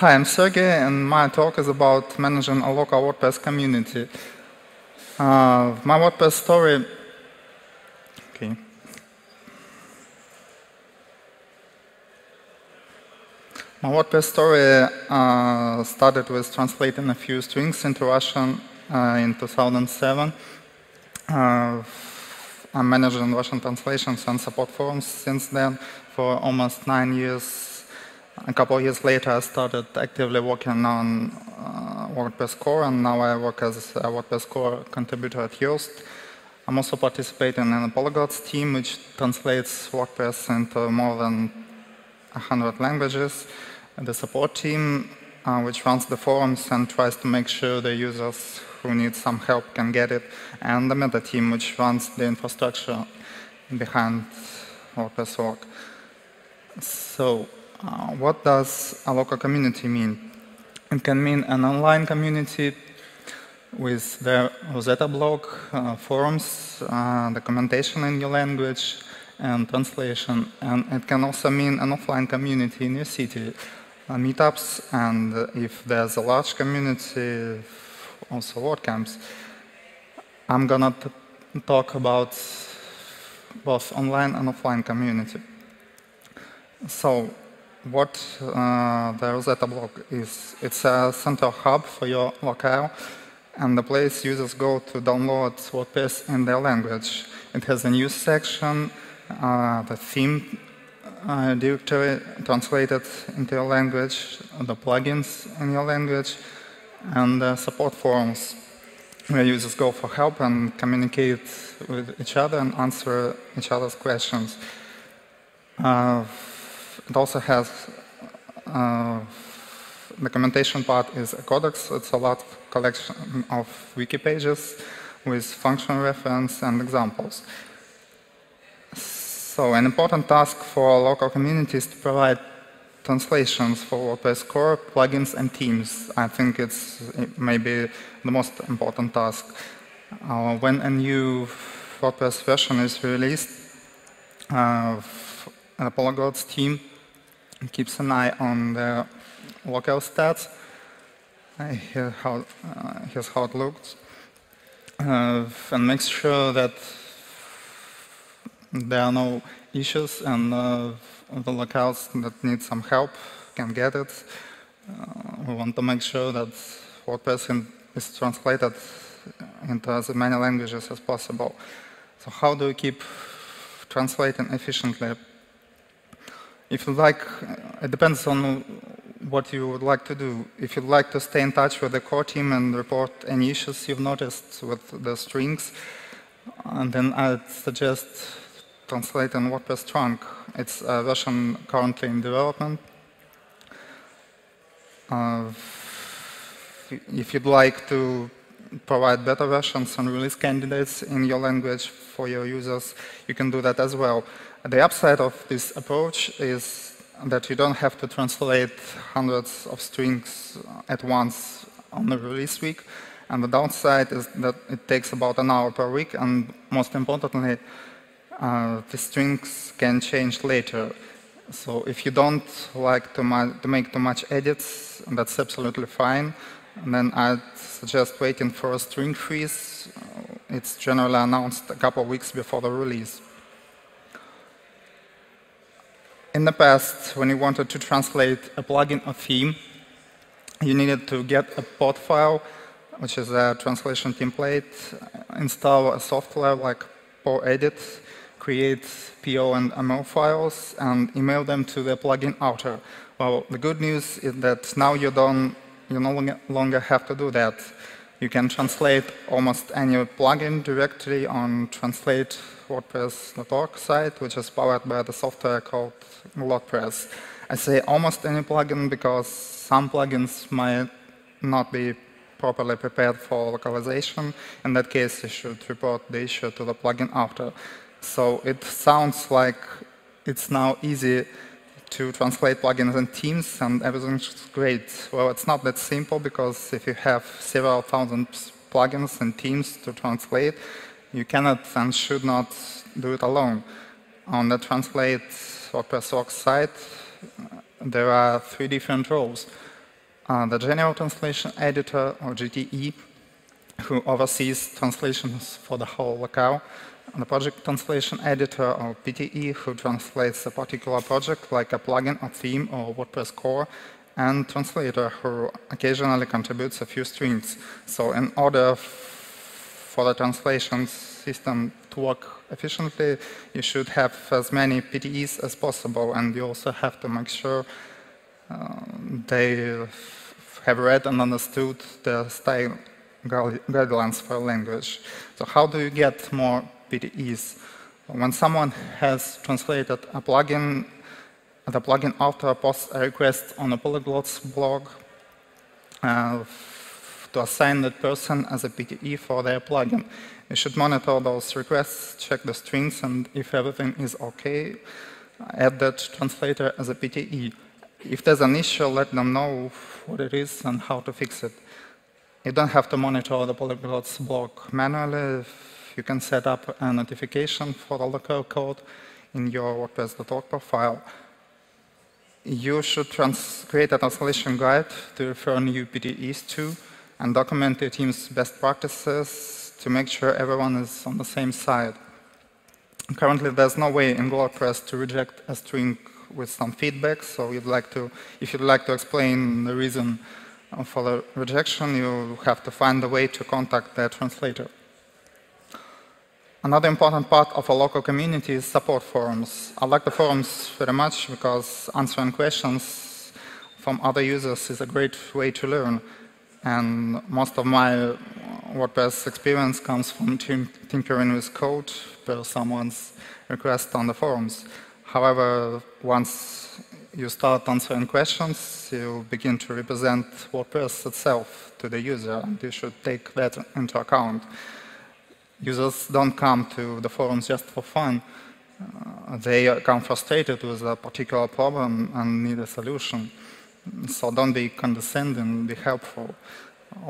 Hi, I'm Sergey, and my talk is about managing a local WordPress community. Uh, my WordPress story. Okay. My WordPress story uh, started with translating a few strings into Russian uh, in 2007. Uh, I'm managing Russian translations and support forums since then for almost nine years. A couple of years later, I started actively working on uh, WordPress core, and now I work as a WordPress core contributor at Yoast. I'm also participating in the Polyglots team, which translates WordPress into more than 100 languages the support team, uh, which runs the forums and tries to make sure the users who need some help can get it, and the meta team, which runs the infrastructure behind WordPress org. So, uh, what does a local community mean? It can mean an online community with the Rosetta blog, uh, forums, uh, documentation in your language, and translation. And it can also mean an offline community in your city uh, meetups, and if there's a large community, also WordCamps, I'm gonna talk about both online and offline community. So, what uh, the Rosetta blog is, it's a central hub for your locale, and the place users go to download WordPress in their language. It has a news section, uh, the theme uh, directory translated into your language, the plugins in your language, and uh, support forums where users go for help and communicate with each other and answer each other's questions. Uh, it also has uh, documentation part is a codex. It's a lot of collection of wiki pages with function reference and examples. So an important task for local communities to provide translations for WordPress core, plugins, and themes. I think it's it maybe the most important task. Uh, when a new WordPress version is released, uh, the Polyglots team keeps an eye on the local stats. How, uh, here's how it looks. Uh, and makes sure that there are no issues and uh, the locales that need some help can get it. Uh, we want to make sure that WordPress is translated into as many languages as possible. So how do we keep translating efficiently? If you like, it depends on what you would like to do. If you'd like to stay in touch with the core team and report any issues you've noticed with the strings, and then I'd suggest translate in WordPress trunk. It's a version currently in development. Uh, if you'd like to provide beta versions and release candidates in your language for your users, you can do that as well. The upside of this approach is that you don't have to translate hundreds of strings at once on the release week. And the downside is that it takes about an hour per week, and most importantly, uh, the strings can change later. So if you don't like to, to, make too much edits, that's absolutely fine. Then I'd suggest waiting for a string freeze. Uh, it's generally announced a couple of weeks before the release. In the past, when you wanted to translate a plugin or theme, you needed to get a POT file, which is a translation template, install a software like PoEdit, create PO and MO files and email them to the plugin author. Well, the good news is that now you don't, you no longer have to do that. You can translate almost any plugin directly on translate WordPress.org site, which is powered by the software called GlotPress. I say almost any plugin because some plugins might not be properly prepared for localization. In that case, you should report the issue to the plugin author. So it sounds like it's now easy to translate plugins and themes and everything's great. Well, it's not that simple because if you have several thousand plugins and themes to translate, you cannot and should not do it alone. On the Translate WordPress site, there are three different roles. uh, the General Translation Editor, or GTE, who oversees translations for the whole locale, the Project Translation Editor, or PTE, who translates a particular project like a plugin or theme or WordPress core, and translator, who occasionally contributes a few strings. So in order for the translation system to work efficiently, you should have as many PTEs as possible, and you also have to make sure uh, they have read and understood the style guidelines for language. So how do you get more PTEs? When someone has translated a plugin, the plugin author posts a request on a Polyglots blog uh, to assign that person as a PTE for their plugin. You should monitor those requests, check the strings, and if everything is OK, add that translator as a PTE. If there's an issue, let them know what it is and how to fix it. You don't have to monitor the polyglots blog manually. You can set up a notification for the local code in your WordPress.org profile. You should create a translation guide to refer new PTEs to and document your team's best practices to make sure everyone is on the same side. Currently, there's no way in WordPress to reject a string with some feedback. So you'd like to, if you'd like to explain the reason for the rejection, you have to find a way to contact the translator. Another important part of a local community is support forums. I like the forums very much because answering questions from other users is a great way to learn. And most of my WordPress experience comes from tinkering with code per someone's request on the forums. However, once you start answering questions, you begin to represent WordPress itself to the user, and you should take that into account. Users don't come to the forums just for fun. Uh, they come frustrated with a particular problem and need a solution. So don't be condescending, be helpful.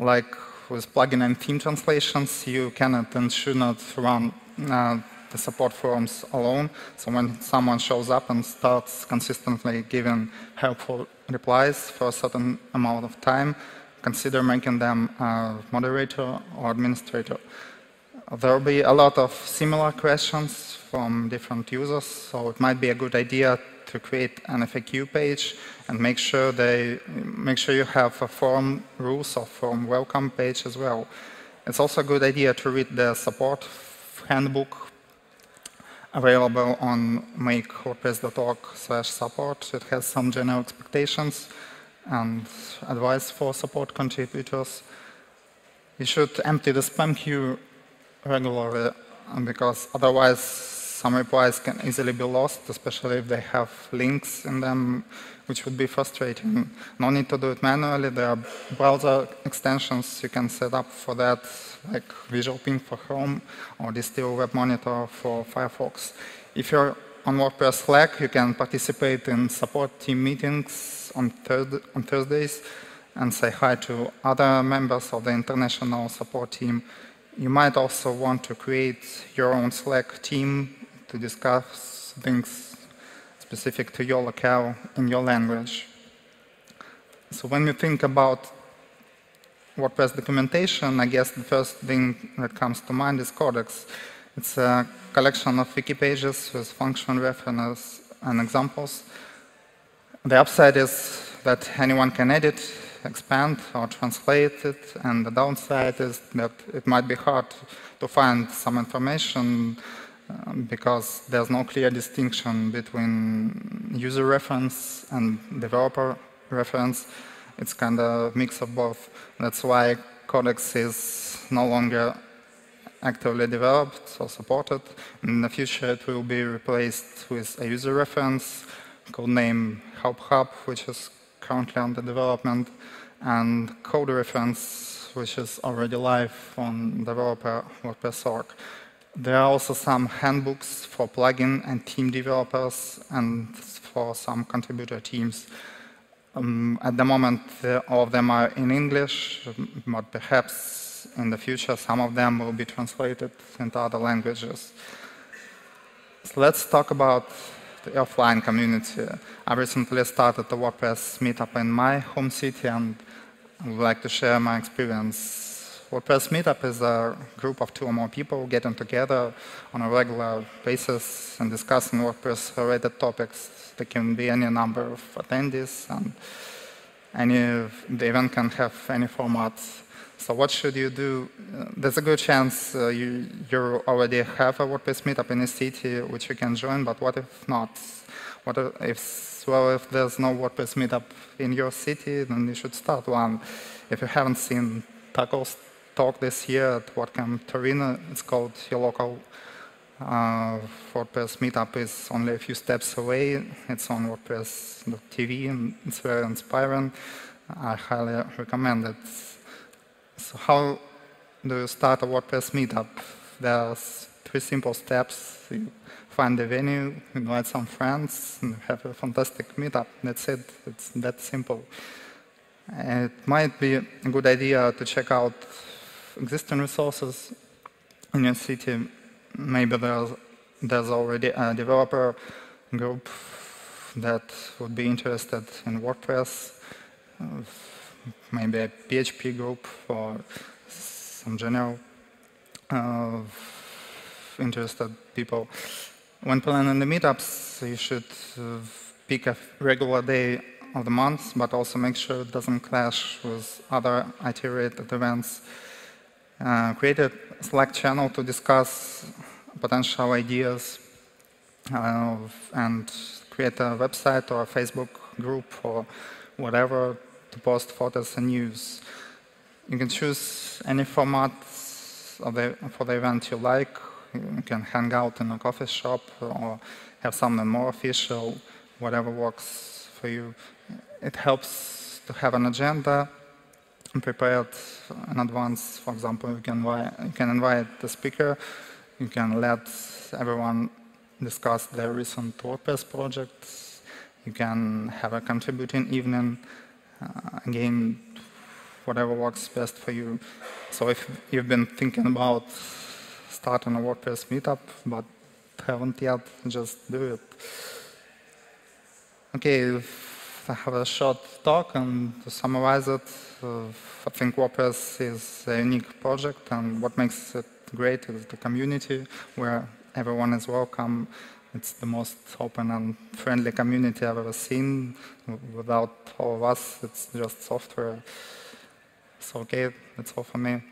Like with plugin and theme translations, you cannot and should not run uh, the support forums alone. So when someone shows up and starts consistently giving helpful replies for a certain amount of time, consider making them a moderator or administrator. There will be a lot of similar questions from different users, so it might be a good idea to create an FAQ page and make sure they make sure you have a forum rules or forum welcome page as well. It's also a good idea to read the support handbook available on make.wordpress.org slash support. It has some general expectations and advice for support contributors. You should empty the spam queue regularly because otherwise some replies can easily be lost, especially if they have links in them, which would be frustrating. No need to do it manually. There are browser extensions you can set up for that like Visualping for Chrome or Distill Web Monitor for Firefox. If you're on WordPress Slack, you can participate in support team meetings on, on Thursdays and say hi to other members of the international support team. You might also want to create your own Slack team to discuss things specific to your locale in your language. So when you think about WordPress documentation, I guess the first thing that comes to mind is Codex. It's a collection of wiki pages with function references and examples. The upside is that anyone can edit, expand, or translate it, and the downside is that it might be hard to find some information um, because there's no clear distinction between user reference and developer reference. It's kind of a mix of both. That's why Codex is no longer actively developed or supported. In the future, it will be replaced with a user reference codename Help Hub, which is currently under development, and code reference, which is already live on developer WordPress.org. There are also some handbooks for plugin and team developers and for some contributor teams. Um, at the moment, uh, all of them are in English, but perhaps in the future some of them will be translated into other languages. So let's talk about the offline community. I recently started the WordPress meetup in my home city, and I would like to share my experience. WordPress Meetup is a group of two or more people getting together on a regular basis and discussing WordPress-related topics. There can be any number of attendees, and any the event can have any format. So what should you do? There's a good chance uh, you, you already have a WordPress meetup in a city which you can join, but what if not? What if, well, if there's no WordPress meetup in your city, then you should start one. If you haven't seen Taco's talk this year at WordCamp Torino, it's called Your Local uh, WordPress meetup is only a few steps away. It's on WordPress.tv and it's very inspiring. I highly recommend it. So how do you start a WordPress meetup? There's three simple steps. You find the venue, invite some friends, and have a fantastic meetup. That's it. It's that simple. It might be a good idea to check out existing resources in your city. Maybe there's, there's already a developer group that would be interested in WordPress maybe a PHP group or some general uh, interested people. When planning the meetups, you should uh, pick a regular day of the month, but also make sure it doesn't clash with other IT-related events. Uh, create a Slack channel to discuss potential ideas uh, and create a website or a Facebook group or whatever to post photos and news. You can choose any format for the event you like. You can hang out in a coffee shop or have something more official, whatever works for you. It helps to have an agenda prepared in advance. For example, you can, you can invite the speaker, you can let everyone discuss their recent WordPress projects, you can have a contributing evening, uh, again, whatever works best for you. So if you've been thinking about starting a WordPress meetup, but haven't yet, just do it. Okay, I have a short talk, and to summarize it, uh, I think WordPress is a unique project, and what makes it great is the community, where everyone is welcome, it's the most open and friendly community I've ever seen. Without all of us, it's just software. So okay, that's all for me.